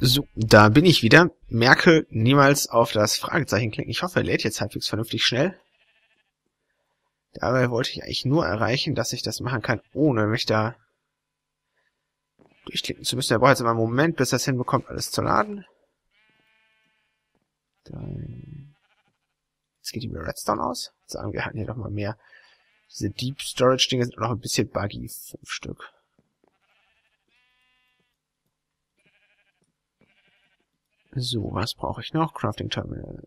So, da bin ich wieder. Merke niemals auf das Fragezeichen klicken. Ich hoffe, er lädt jetzt halbwegs vernünftig schnell. Dabei wollte ich eigentlich nur erreichen, dass ich das machen kann, ohne mich da durchklicken zu müssen. Er braucht jetzt immer einen Moment, bis er es hinbekommt, alles zu laden. Dann Jetzt geht die mir Redstone aus. Sagen wir hatten hier doch mal mehr. Diese Deep Storage Dinge sind noch ein bisschen buggy. Fünf Stück. So, was brauche ich noch? Crafting Terminal.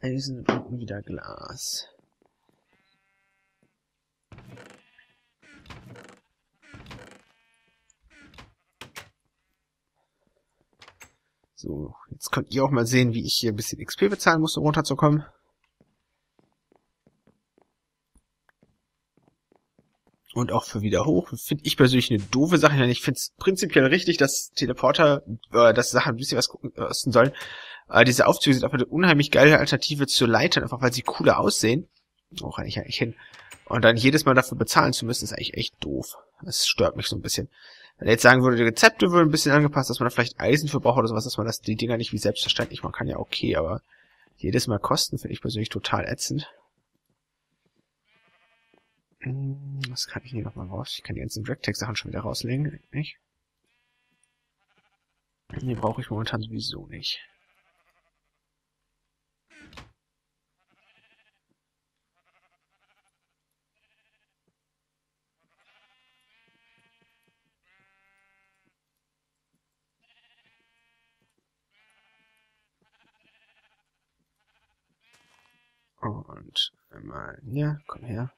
Eisen und wieder Glas. So, jetzt könnt ihr auch mal sehen, wie ich hier ein bisschen XP bezahlen musste, um runterzukommen. Und auch für wieder hoch. Finde ich persönlich eine doofe Sache. Ich finde es prinzipiell richtig, dass Teleporter, äh, dass Sachen ein bisschen was kosten sollen. Äh, diese Aufzüge sind einfach eine unheimlich geile Alternative zu Leitern, einfach weil sie cooler aussehen. Auch eigentlich eigentlich hin. Und dann jedes Mal dafür bezahlen zu müssen, ist eigentlich echt doof. Das stört mich so ein bisschen. Wenn er jetzt sagen würde, die Rezepte würden ein bisschen angepasst, dass man da vielleicht Eisen für braucht oder sowas, dass man das, die Dinger nicht wie selbstverständlich machen kann, ja okay, aber jedes Mal Kosten finde ich persönlich total ätzend. Hm, was kann ich hier nochmal raus? Ich kann die ganzen Dragtech-Sachen schon wieder rauslegen, nicht? Die brauche ich momentan sowieso nicht. Und einmal, ja, komm her.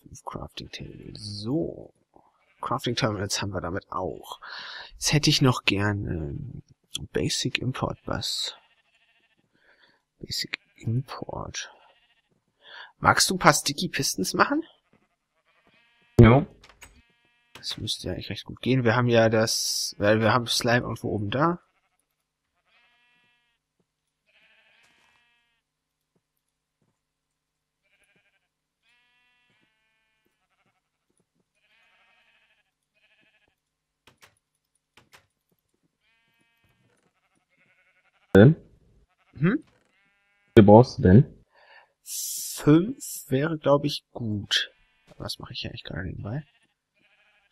Fünf Crafting Tables. So. Crafting Terminals haben wir damit auch. Jetzt hätte ich noch gerne Basic Import Bus. Basic Import. Magst du ein paar Sticky Pistons machen? Ja. Das müsste ja eigentlich recht gut gehen. Wir haben ja das, weil wir haben Slime irgendwo oben da. Denn? Hm? Wie brauchst du denn? Fünf wäre, glaube ich, gut. Was mache ich hier eigentlich gerade nebenbei?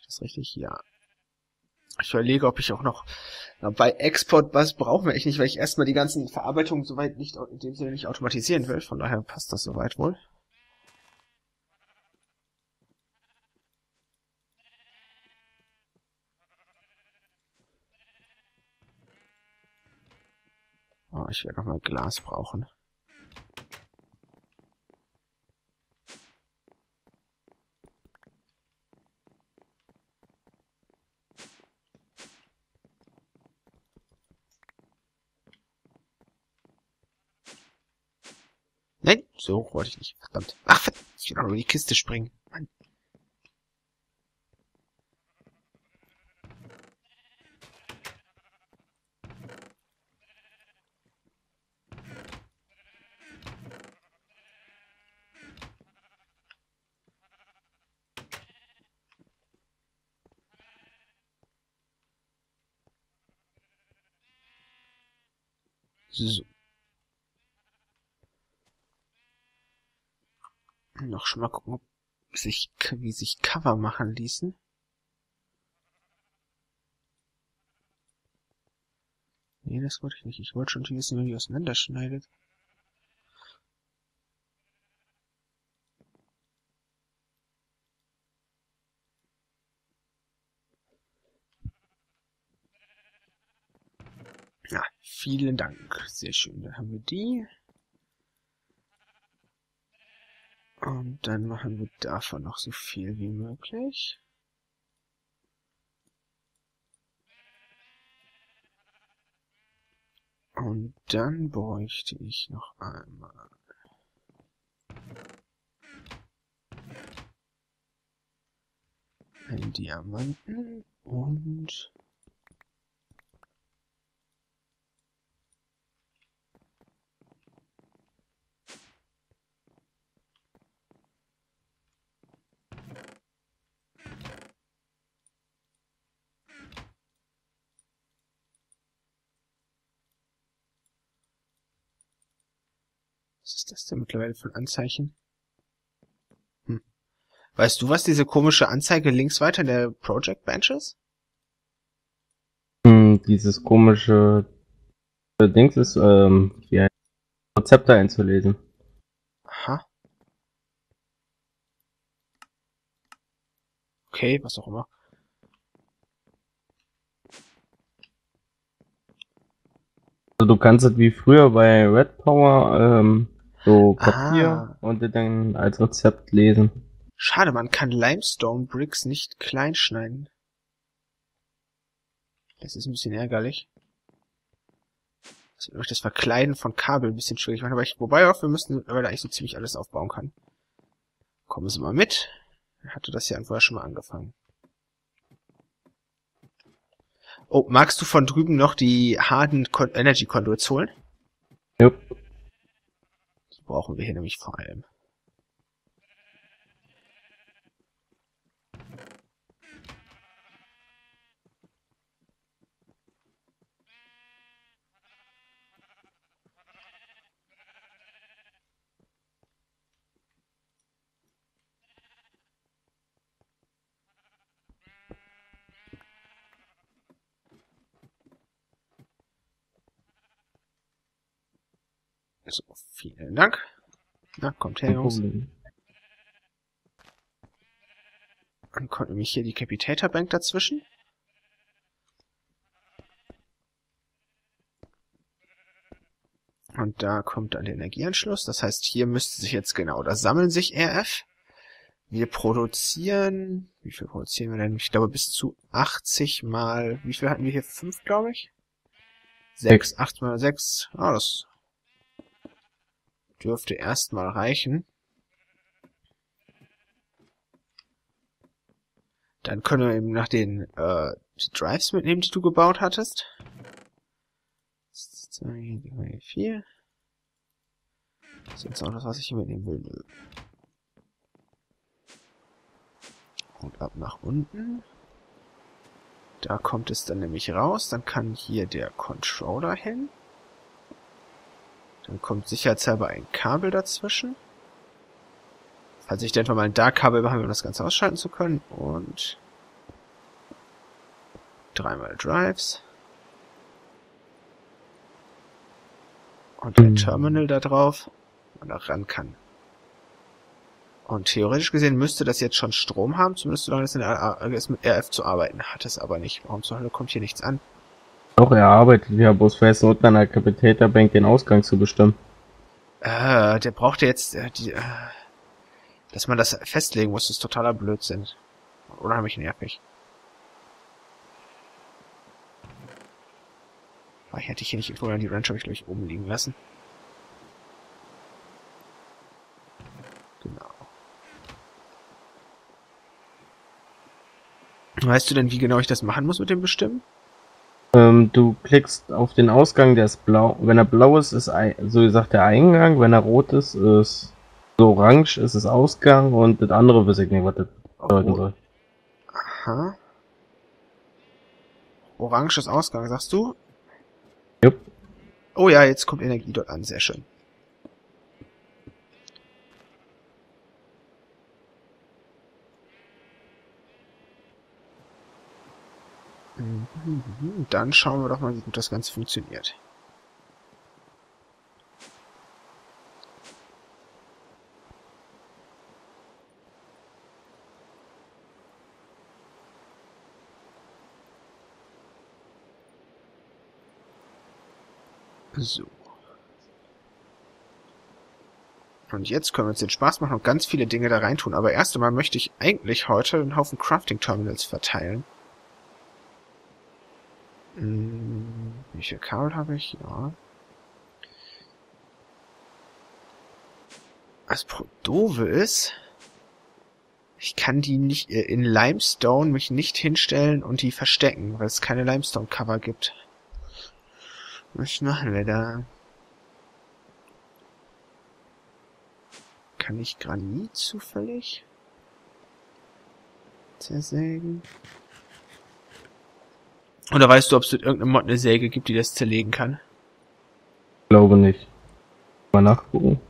Ist das richtig? Ja. Ich überlege, ob ich auch noch bei Export was brauchen wir echt nicht, weil ich erstmal die ganzen Verarbeitungen soweit nicht in dem Sinne nicht automatisieren will. Von daher passt das soweit wohl. Ich werde nochmal Glas brauchen. Nein, so wollte ich nicht. Verdammt. Ach, verdammt. Ich will doch über die Kiste springen. Mann. So. Noch schon mal gucken, ob sich, wie sich Cover machen ließen. Nee, das wollte ich nicht. Ich wollte schon wissen, wie die auseinanderschneidet. Ja, vielen Dank. Sehr schön. Dann haben wir die. Und dann machen wir davon noch so viel wie möglich. Und dann bräuchte ich noch einmal einen Diamanten und Denn mittlerweile für ein Anzeichen? Hm. Weißt du, was diese komische Anzeige links weiter in der Project Bench ist? Hm, dieses komische Dings ist, ähm, wie ein Rezepte einzulesen. Aha. Okay, was auch immer. Also du kannst es wie früher bei Red Power ähm, so Papier Ah. und dann als Rezept lesen. Schade, man kann Limestone Bricks nicht klein schneiden. Das ist ein bisschen ärgerlich. Durch das Verkleiden von Kabel ein bisschen schwierig machen, aber ich, wobei auch wir müssen, weil da eigentlich so ziemlich alles aufbauen kann. Kommen Sie mal mit. Er hatte das ja vorher schon mal angefangen. Oh, magst du von drüben noch die harten Con Energy Conduits holen? Jupp. Die brauchen wir hier nämlich vor allem. So, vielen Dank. Na, kommt her, Jungs. Dann kommt nämlich hier die Capitator Bank dazwischen. Und da kommt dann der Energieanschluss. Das heißt, hier müsste sich jetzt genau, da sammeln sich RF. Wir produzieren, wie viel produzieren wir denn? Ich glaube bis zu 80 mal, wie viel hatten wir hier? Fünf, glaube ich? Sechs, acht mal sechs. Ah, das dürfte erstmal reichen. Dann können wir eben nach den äh, die Drives mitnehmen, die du gebaut hattest. Zwei, drei, vier. Das ist jetzt auch das, was ich hier mitnehmen will. Nö. Und ab nach unten. Da kommt es dann nämlich raus. Dann kann hier der Controller hin. Dann kommt sicherheitshalber ein Kabel dazwischen. Falls ich denn mal ein Dark-Kabel machen um das Ganze ausschalten zu können. Und dreimal Drives. Und ein Mhm. Terminal da drauf, wo man da ran kann. Und theoretisch gesehen müsste das jetzt schon Strom haben, zumindest solange es, in der, mit RF zu arbeiten hat es aber nicht. Warum zur Hölle kommt hier nichts an? Doch, er arbeitet ja bloß fest unten an der Capitator Bank den Ausgang zu bestimmen. Äh, der braucht ja jetzt, äh, die, äh, dass man das festlegen muss, ist totaler Blödsinn. Unheimlich nervig. Aber ich hätte ich hier nicht irgendwo die Ranch habe ich glaube ich oben liegen lassen. Genau. Weißt du denn, wie genau ich das machen muss mit dem Bestimmen? Ähm, du klickst auf den Ausgang, der ist blau. Wenn er blau ist, ist so gesagt der Eingang. Wenn er rot ist, ist so orange, ist es Ausgang und das andere weiß ich nicht, was das bedeuten soll. Aha. Oranges Ausgang, sagst du? Jupp. Oh ja, jetzt kommt Energie dort an, sehr schön. Dann schauen wir doch mal, wie gut das Ganze funktioniert. So. Und jetzt können wir uns den Spaß machen und ganz viele Dinge da reintun. Aber erst einmal möchte ich eigentlich heute einen Haufen Crafting Terminals verteilen. Hm, wie viel Kabel habe ich? Ja. Pro- Doofe ist, ich kann die nicht äh, in Limestone mich nicht hinstellen und die verstecken, weil es keine Limestone-Cover gibt. Was machen wir da? Kann ich Granit zufällig zersägen? Oder weißt du, ob es mit irgendeinem Mod eine Säge gibt, die das zerlegen kann? Glaube nicht. Mal nachgucken.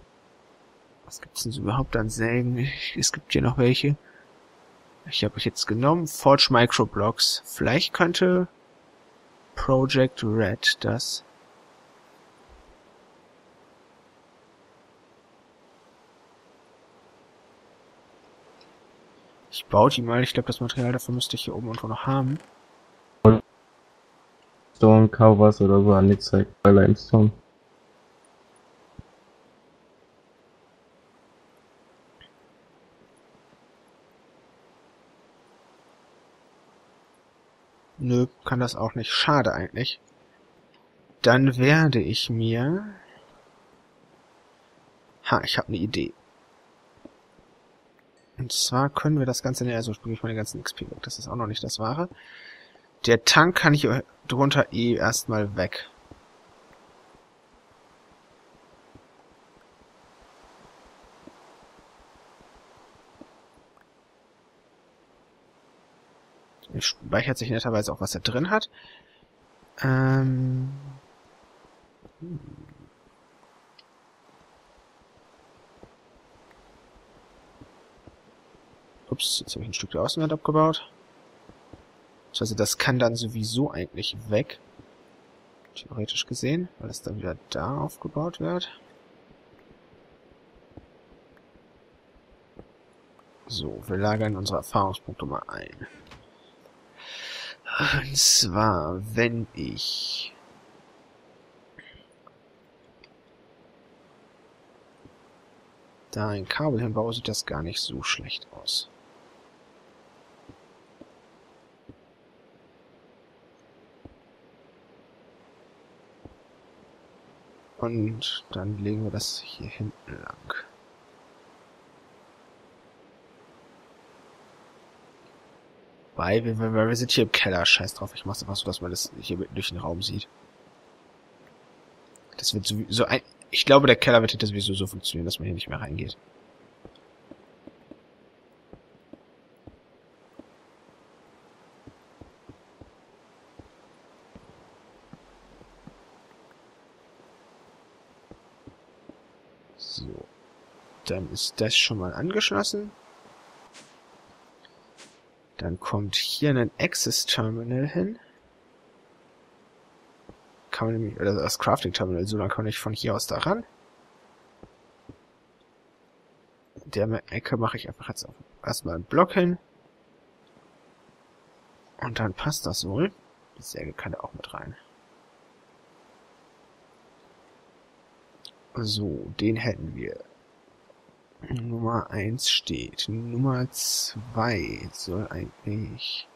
Was gibt's denn überhaupt an Sägen? Es gibt hier noch welche. Ich habe euch jetzt genommen. Forge Microblocks. Vielleicht könnte Project Red das. Ich baue die mal. Ich glaube, das Material dafür müsste ich hier oben irgendwo noch haben. Stone Covers oder so angezeigt bei Limestone. Nö, kann das auch nicht. Schade eigentlich. Dann werde ich mir... Ha, ich habe eine Idee. Und zwar können wir das Ganze... Also springe ich meine ganzen XP weg. Das ist auch noch nicht das Wahre. Der Tank kann ich drunter eh erstmal weg. speichert sich netterweise auch, was er drin hat. Ähm Ups, jetzt habe ich ein Stück der Außenwand abgebaut. Also das kann dann sowieso eigentlich weg. Theoretisch gesehen, weil es dann wieder da aufgebaut wird. So, wir lagern unsere Erfahrungspunkte mal ein. Und zwar, wenn ich da ein Kabel hinbaue, sieht das gar nicht so schlecht aus. Und dann legen wir das hier hinten lang. Weil wir, wir, wir sind hier im Keller, scheiß drauf. Ich mach's einfach so, dass man das hier durch den Raum sieht. Das wird sowieso ein... Ich glaube, der Keller wird hinter sowieso so funktionieren, dass man hier nicht mehr reingeht. So. Dann ist das schon mal angeschlossen. Dann kommt hier ein Access Terminal hin. Kann man nämlich, oder das Crafting Terminal, so dann kann ich von hier aus da ran. In der Ecke mache ich einfach jetzt erstmal einen Block hin. Und dann passt das wohl. Die Säge kann da auch mit rein. So, den hätten wir. Nummer 1 steht. Nummer 2 soll eigentlich...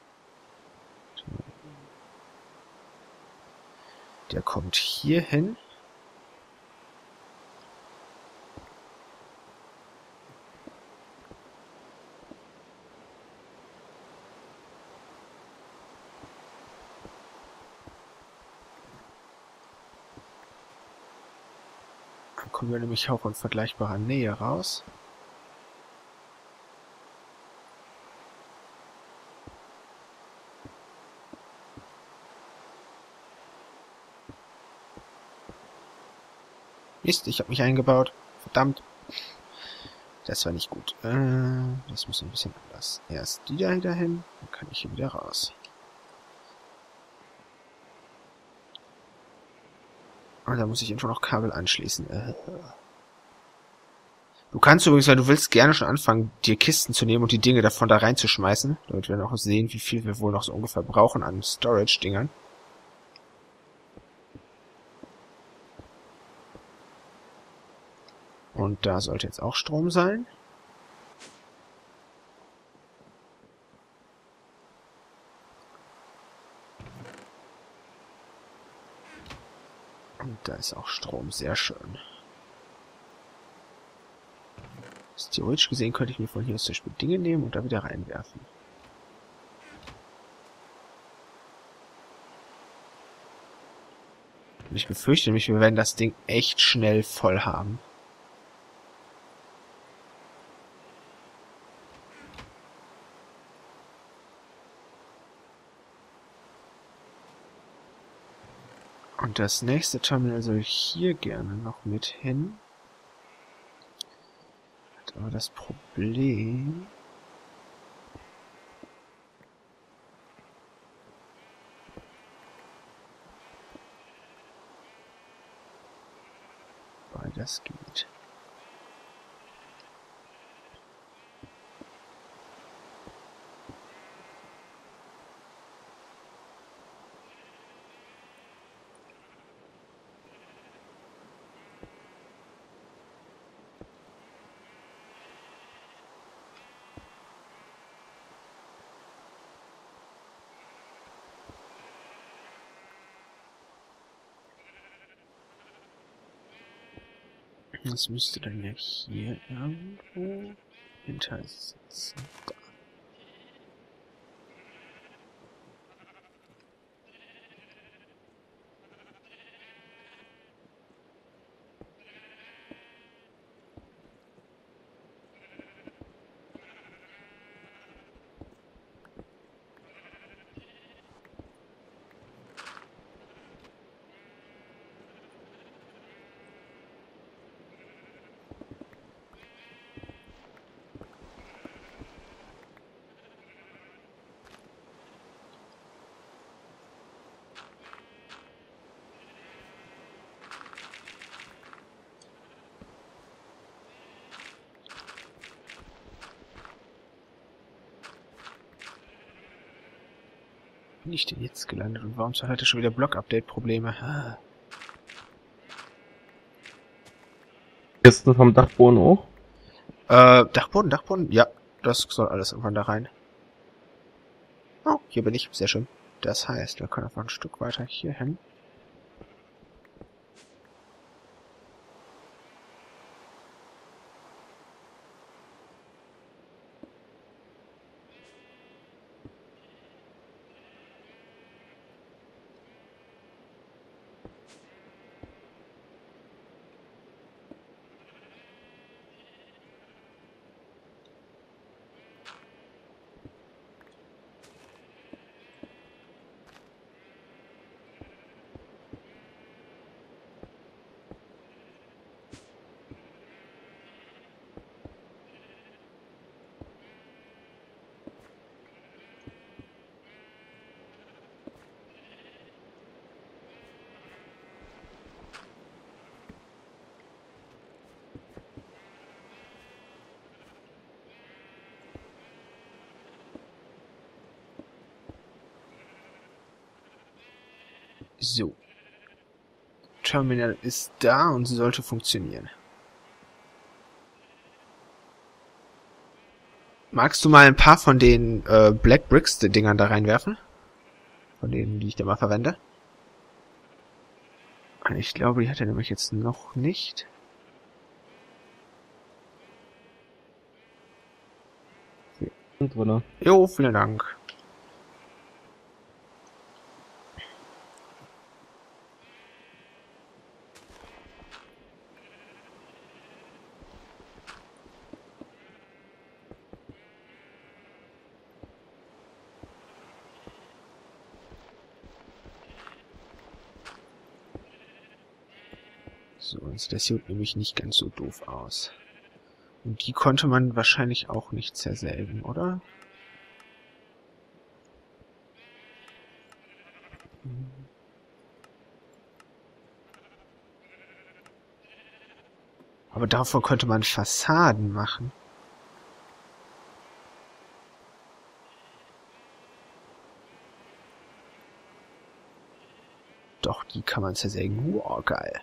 Der kommt hier hin. Dann kommen wir nämlich auch in vergleichbarer Nähe raus. Mist, ich habe mich eingebaut. Verdammt. Das war nicht gut. Äh, das muss ein bisschen anders. Erst die da dahin, dann kann ich hier wieder raus. Und da muss ich einfach noch Kabel anschließen. Äh. Du kannst übrigens, wenn du willst, gerne schon anfangen, dir Kisten zu nehmen und die Dinge davon da reinzuschmeißen, damit wir noch sehen, wie viel wir wohl noch so ungefähr brauchen an Storage-Dingern. Und da sollte jetzt auch Strom sein. Und da ist auch Strom, sehr schön. Theoretisch gesehen könnte ich mir von hier aus zum Beispiel Dinge nehmen und da wieder reinwerfen. Und ich befürchte nämlich, wir werden das Ding echt schnell voll haben. Das nächste Terminal soll hier gerne noch mit hin. Aber das Problem... Das geht. Das müsste dann ja hier irgendwo hinter sitzen. Da. Bin ich denn jetzt gelandet und warum zur Hölle schon wieder Block-Update-Probleme? Ah. Kisten vom Dachboden hoch? Äh, Dachboden, Dachboden? Ja, das soll alles irgendwann da rein. Oh, hier bin ich. Sehr schön. Das heißt, wir können einfach ein Stück weiter hier hin. So. Terminal ist da und sollte funktionieren. Magst du mal ein paar von den äh, Black Bricks Dingern da reinwerfen? Von denen, die ich da mal verwende? Ich glaube, die hat er nämlich jetzt noch nicht. Jo, vielen Dank. So, also das sieht nämlich nicht ganz so doof aus. Und die konnte man wahrscheinlich auch nicht zersägen, oder? Aber davon könnte man Fassaden machen. Doch, die kann man zersägen. Wow, geil.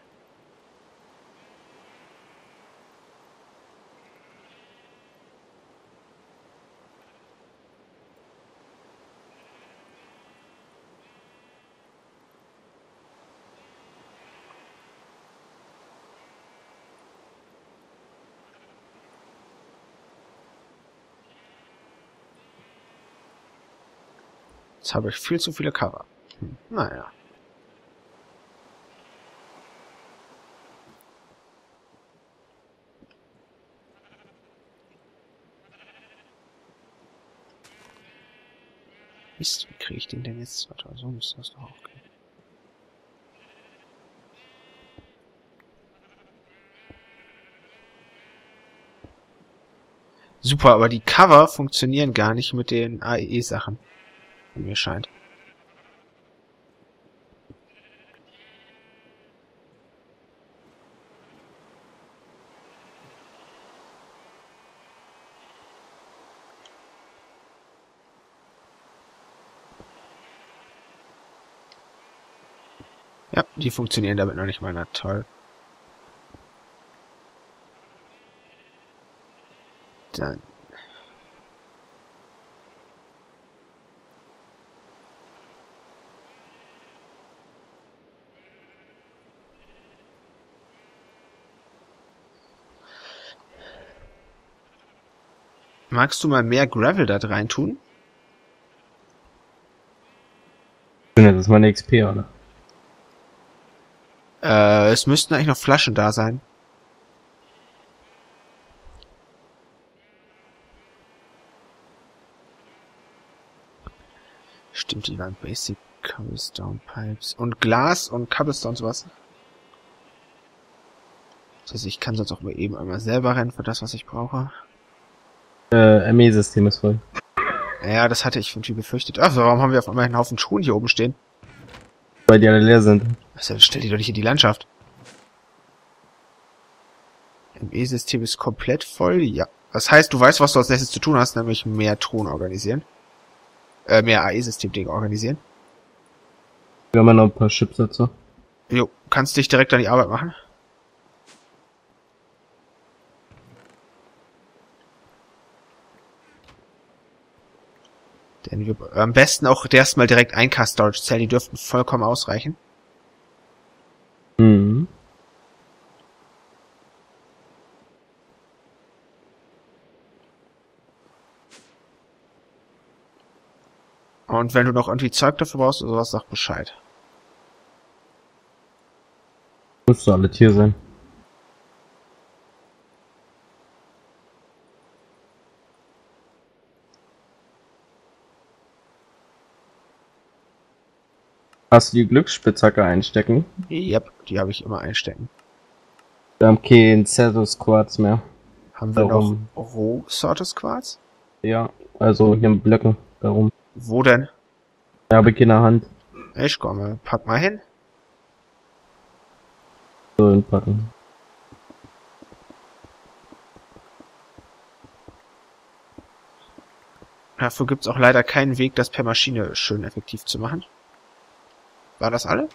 Habe ich viel zu viele Cover. Hm, naja. Mist, wie kriege ich den denn jetzt? Warte, so müsste das doch auch gehen. Super, aber die Cover funktionieren gar nicht mit den AEE-Sachen. Mir scheint. Ja, die funktionieren damit noch nicht mal. Na toll. Dann. Magst du mal mehr Gravel da rein tun? Das ist meine XP, oder? Äh, es müssten eigentlich noch Flaschen da sein. Stimmt, die waren Basic Cobblestone Pipes. Und Glas und Cobblestone sowas. Das heißt, ich kann sonst auch mal eben einmal selber rennen für das, was ich brauche. Äh, ME-System ist voll. Ja, das hatte ich irgendwie befürchtet. Ach, warum haben wir auf einmal einen Haufen Schuhen hier oben stehen? Weil die alle leer sind. Also, stell die doch nicht in die Landschaft. ME-System ist komplett voll, ja. Das heißt, du weißt, was du als nächstes zu tun hast, nämlich mehr Ton organisieren. Äh, mehr AE-System-Ding organisieren. Wir haben ja noch ein paar Chipsätze. Jo, kannst dich direkt an die Arbeit machen. Denn wir, am besten auch erstmal direkt ein Car Storage Cell, die dürften vollkommen ausreichen. Mhm. Und wenn du noch irgendwie Zeug dafür brauchst oder sowas, sag Bescheid. Müsste alle Tier sein. Hast du die Glücksspitzhacke einstecken? Yep, die habe ich immer einstecken. Wir haben keinen Cetus Quarz mehr. Haben wir Warum? noch Roh Sortes Quarz? Ja, also hier im Blöcken. Darum. Wo denn? Ja, habe ich in der Hand. Ich komme, pack mal hin. So hinpacken. Dafür gibt's auch leider keinen Weg, das per Maschine schön effektiv zu machen. War das alle?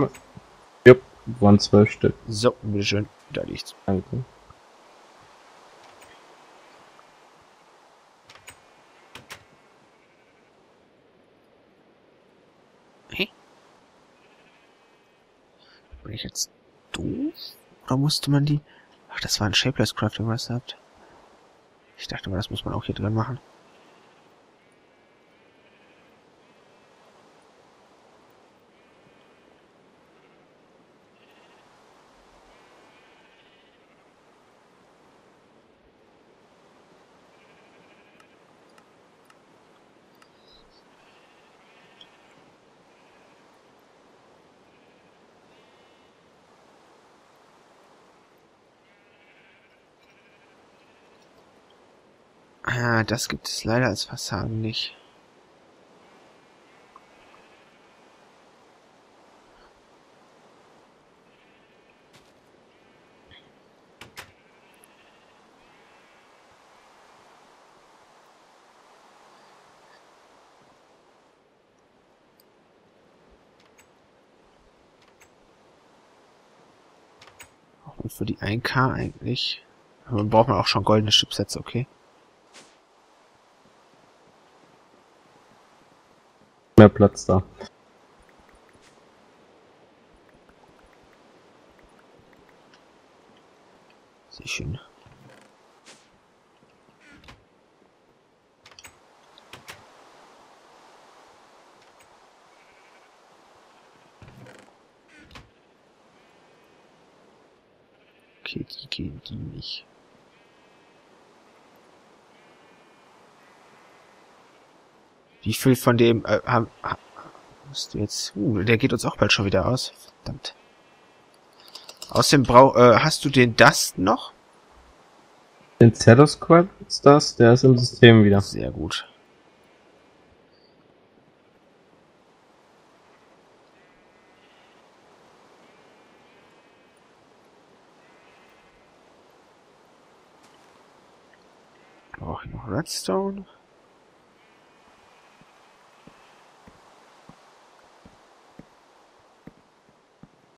Jupp, waren zwölf Stück. So, bitteschön. Da liegt's. Danke. Bin ich jetzt doof? Oder musste man die... Ach, das war ein Shapeless Crafting, habt. Ich dachte mal, das muss man auch hier drin machen. Das gibt es leider als Fassaden nicht. Für die 1K eigentlich. Aber braucht man auch schon goldene Chipsets, okay? Mehr Platz da. Sehr schön. Okay, die gehen die nicht. Wie viel von dem äh, haben... Musst jetzt... Uh, der geht uns auch bald schon wieder aus. Verdammt. Außerdem brauch... Äh, hast du den Dust noch? Den Shadow Squad ist das, der ist im System wieder. Sehr gut. Brauche ich noch Redstone?